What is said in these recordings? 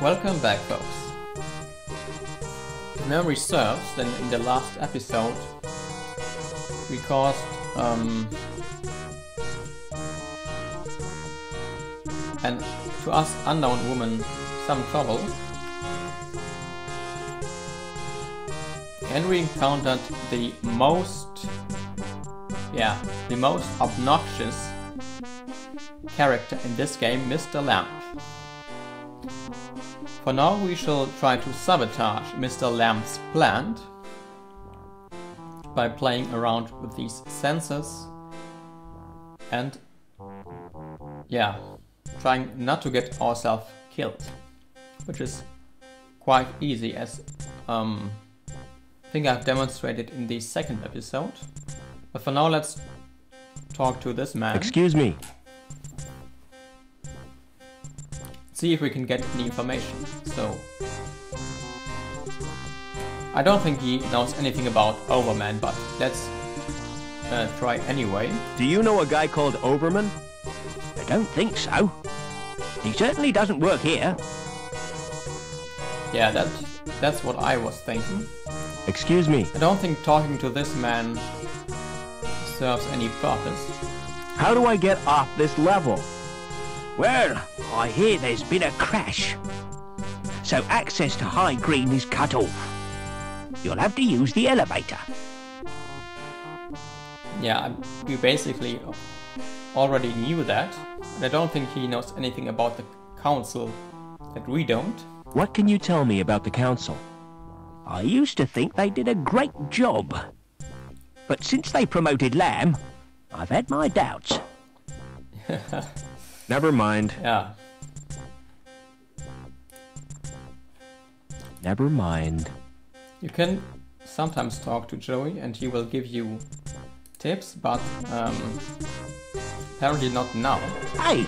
Welcome back, folks. Memory serves, then in the last episode we caused um, and to us unknown woman some trouble. And we encountered the most, yeah, the most obnoxious character in this game, Mr. Lamb. For now we shall try to sabotage Mr. Lamb's plant by playing around with these sensors and yeah, trying not to get ourselves killed, which is quite easy as um, I think I've demonstrated in the second episode. But for now let's talk to this man. Excuse me. See if we can get any information. So I don't think he knows anything about Overman, but let's uh, try anyway. Do you know a guy called Overman? I don't think so. He certainly doesn't work here. Yeah, that that's what I was thinking. Excuse me. I don't think talking to this man serves any purpose. How do I get off this level? Well, I hear there's been a crash. So access to High Green is cut off. You'll have to use the elevator. Yeah, we basically already knew that. And I don't think he knows anything about the council that we don't. What can you tell me about the council? I used to think they did a great job. But since they promoted Lamb, I've had my doubts. Never mind. Yeah. Never mind. You can sometimes talk to Joey and he will give you tips, but um, apparently not now. Hey,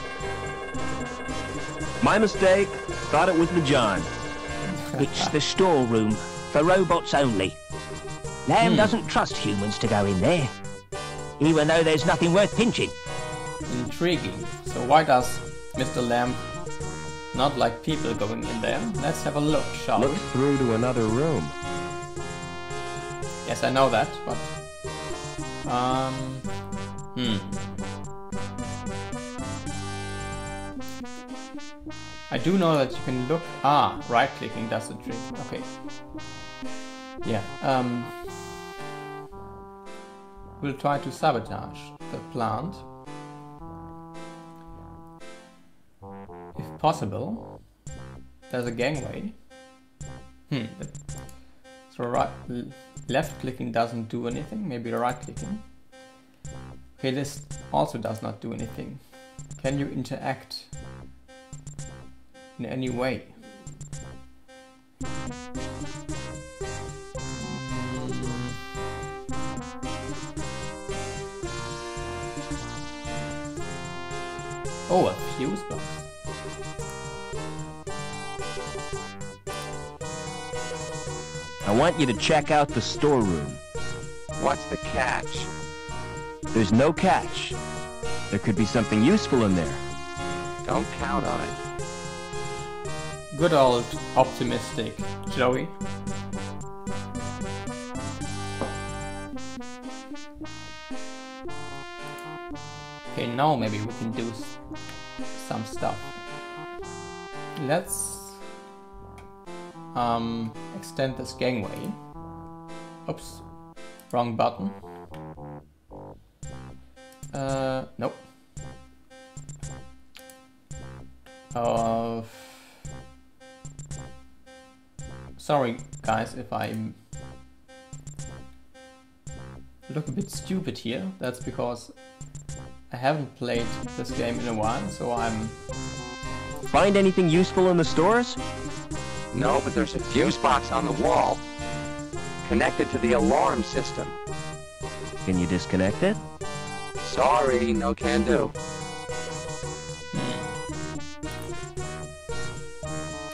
My mistake. Thought it was the John. it's the storeroom for robots only. Lamb doesn't trust humans to go in there, even though there's nothing worth pinching. Intriguing. So why does Mr. Lamb not like people going in there? Let's have a look, shall Look we? through to another room. Yes, I know that, but... Um... Hmm. I do know that you can look... Ah, right-clicking does the trick. Okay. Yeah, um... We'll try to sabotage the plant. Possible. There's a gangway. Hmm, so right, left clicking doesn't do anything, maybe right clicking. Okay, this also does not do anything. Can you interact in any way? Oh, a fuse box. I want you to check out the storeroom. What's the catch? There's no catch. There could be something useful in there. Don't count on it. Good old optimistic Joey. Okay, now maybe we can do some stuff. Let's um, extend this gangway. Oops, wrong button. Uh, nope. Uh, sorry, guys, if I look a bit stupid here. That's because I haven't played this game in a while, so I'm Find anything useful in the stores? No, but there's a fuse box on the wall. Connected to the alarm system. Can you disconnect it? Sorry, no can do.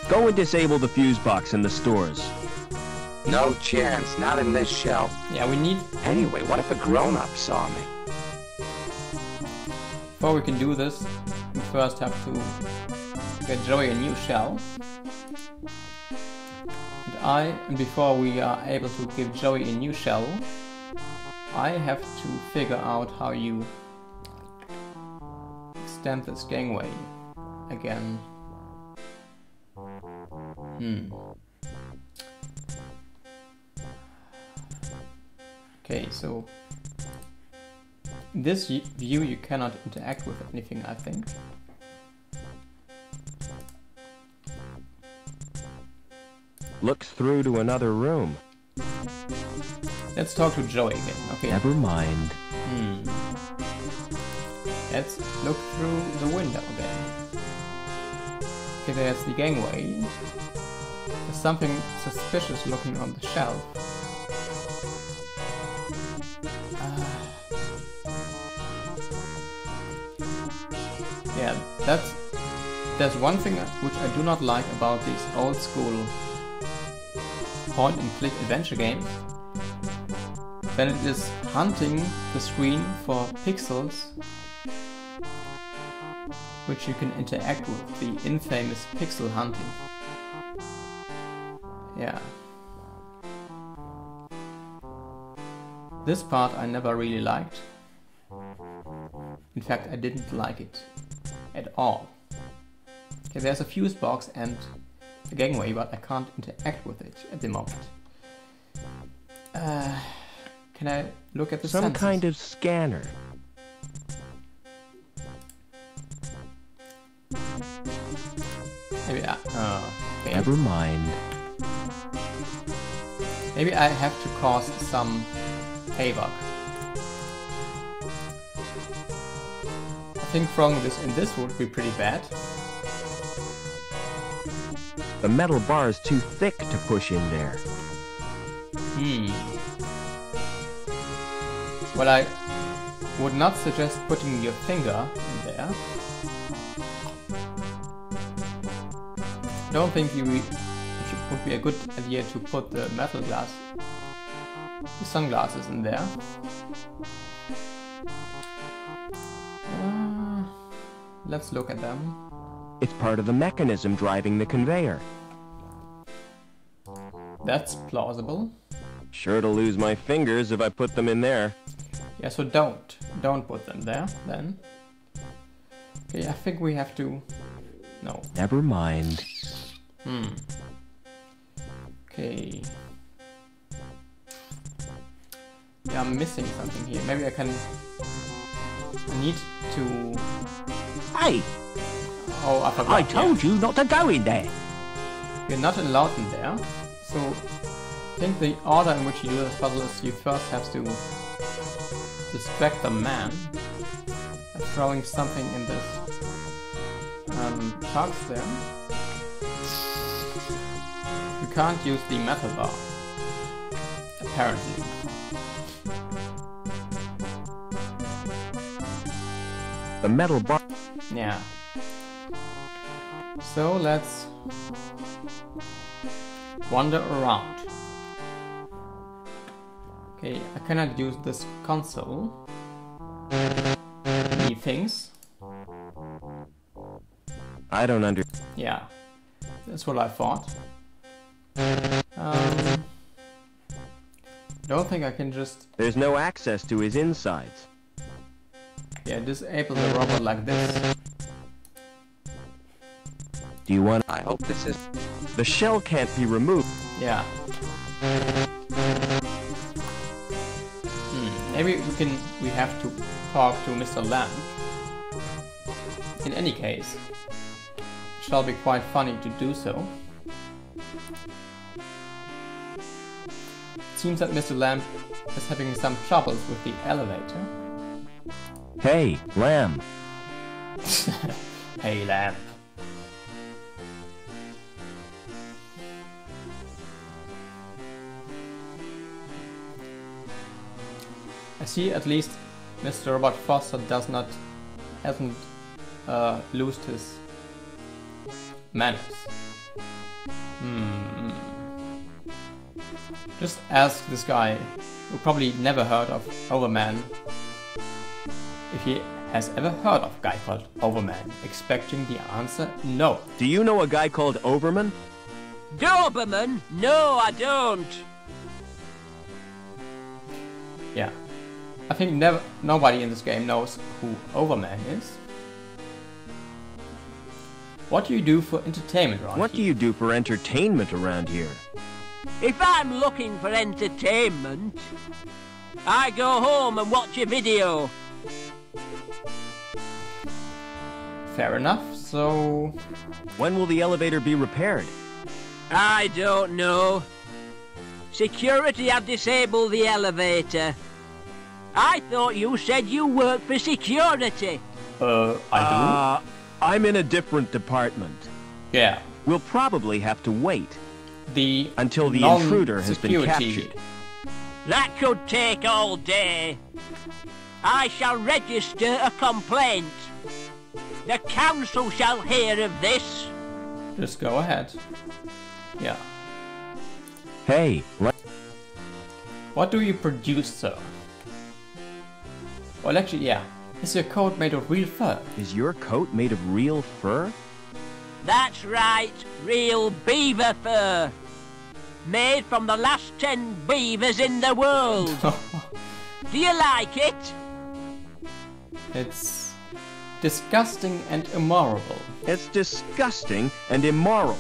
Go and disable the fuse box in the stores. No chance, not in this shell. yeah. We need Anyway, what if a grown-up saw me? before we can do this. We first have to get Joey a new shell. I, before we are able to give Joey a new shell, I have to figure out how you extend this gangway again. Hmm. Okay, so this view you cannot interact with anything, I think. Looks through to another room. Let's talk to Joey again. Okay. Never mind. Hmm. Let's look through the window again. Okay, there's the gangway. There's something suspicious looking on the shelf. Ah. yeah, that's there's one thing which I do not like about these old school point and click adventure games then it is hunting the screen for pixels which you can interact with, the infamous pixel hunting. Yeah. This part I never really liked. In fact, I didn't like it at all. Okay, there's a fuse box and a gangway, but I can't interact with it at the moment. Uh, can I look at the Some sensors? kind of scanner. Maybe I, oh, okay. Never mind. Maybe I have to cause some havoc. I think throwing this in this would be pretty bad. The metal bar is too thick to push in there. Hmm. Well, I would not suggest putting your finger in there. I Don't think you it would be a good idea to put the metal glass, the sunglasses in there. Uh, let's look at them. It's part of the mechanism driving the conveyor. That's plausible. Sure to lose my fingers if I put them in there. Yeah, so don't. Don't put them there, then. Okay, I think we have to... No. Never mind. Hmm. Okay. Yeah, I'm missing something here. Maybe I can... I need to... Hey, Oh, I forgot. I yeah. told you not to go in there. You're not allowed in there. So, I think the order in which you do this puzzle is you first have to distract the man by throwing something in this um, box there. You can't use the metal bar, apparently. The metal bar. Yeah. So let's wander around. Okay, I cannot use this console. Any things? I don't under. Yeah, that's what I thought. Um, don't think I can just There's no access to his insides. yeah disable the robot like this. Do you want? I hope this is The shell can't be removed. Yeah. Hmm, maybe we can we have to talk to Mr. Lamb. In any case, it shall be quite funny to do so. It seems that Mr. Lamb is having some troubles with the elevator. Hey, Lamb. hey Lamb. I see at least Mr. Robert Foster does not hasn't uh, lost his manners. Hmm. Just ask this guy, who probably never heard of Overman, if he has ever heard of a guy called Overman, expecting the answer no. Do you know a guy called Overman? Doberman? No, I don't. Yeah. I think never nobody in this game knows who Overman is. What do you do for entertainment around What do you do for entertainment around here? If I'm looking for entertainment, I go home and watch a video. Fair enough, so... When will the elevator be repaired? I don't know. Security have disabled the elevator. I thought you said you work for security. Uh, I do? Uh, I'm in a different department. Yeah. We'll probably have to wait The until the intruder has been captured. That could take all day. I shall register a complaint. The council shall hear of this. Just go ahead. Yeah. Hey, let What do you produce, sir? Well, actually, yeah. Is your coat made of real fur? is your coat made of real fur? That's right, real beaver fur. Made from the last ten beavers in the world. Do you like it? it's disgusting and immoral. It's disgusting and immoral.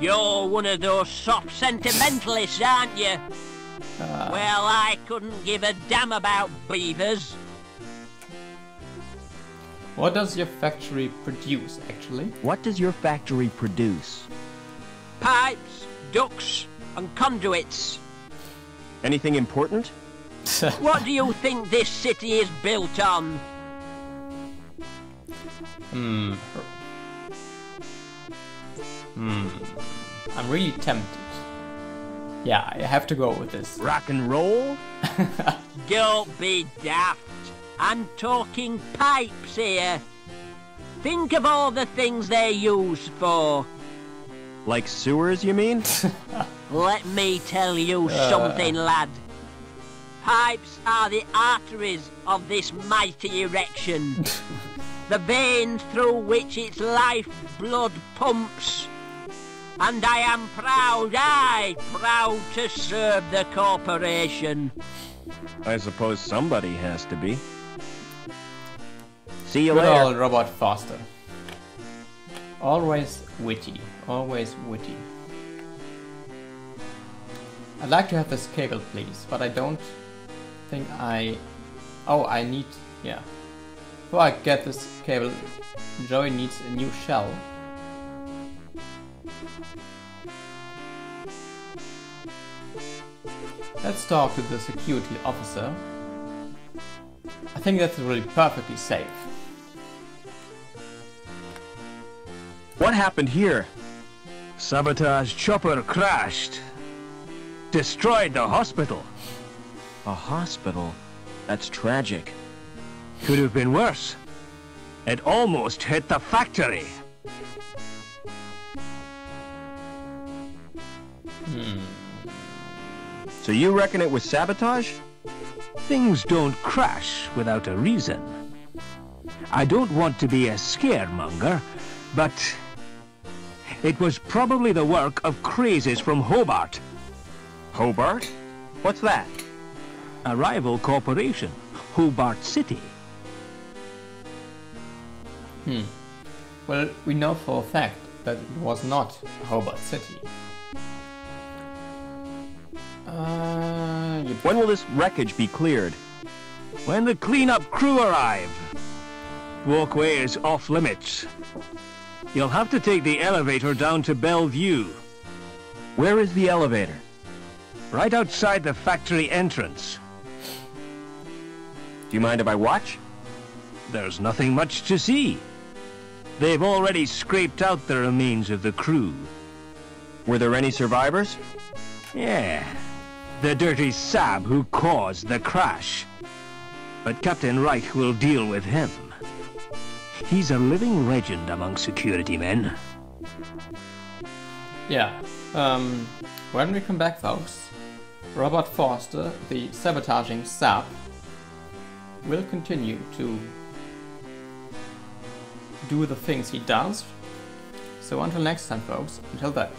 You're one of those soft sentimentalists, aren't you? Well, I couldn't give a damn about beavers. What does your factory produce, actually? What does your factory produce? Pipes, ducts, and conduits. Anything important? What do you think this city is built on? Hmm. Hmm. I'm really tempted. Yeah, I have to go with this. Rock and roll? Don't be daft. I'm talking pipes here. Think of all the things they're used for. Like sewers, you mean? Let me tell you uh. something, lad. Pipes are the arteries of this mighty erection. the veins through which its life blood pumps. And I am proud, I proud to serve the corporation. I suppose somebody has to be. See you Good later. old Robert Foster. Always witty. Always witty. I'd like to have this cable, please, but I don't think I... Oh, I need... Yeah. Before I get this cable, Joey needs a new shell. Let's talk to the security officer. I think that's really perfectly safe. What happened here? Sabotage chopper crashed. Destroyed the hospital. A hospital. That's tragic. Could have been worse. It almost hit the factory. So you reckon it was sabotage? Things don't crash without a reason. I don't want to be a scaremonger, but it was probably the work of crazes from Hobart, Hobart? What's that? a rival corporation, Hobart City. Hmm. Well, we know for a fact that it was not Hobart City. Uh, When will this wreckage be cleared? When the cleanup crew arrive, walkway is off limits. You'll have to take the elevator down to Bellevue, Where is the elevator? right outside the factory entrance. Do you mind if I watch? There's nothing much to see. They've already scraped out the remains of the crew. Were there any survivors? Yeah, the dirty sab who caused the crash. But Captain Reich will deal with him. He's a living legend among security men. Yeah. Um, when we come back, folks, Robert Foster, the sabotaging sab, will continue to do the things he does. So until next time, folks, until then.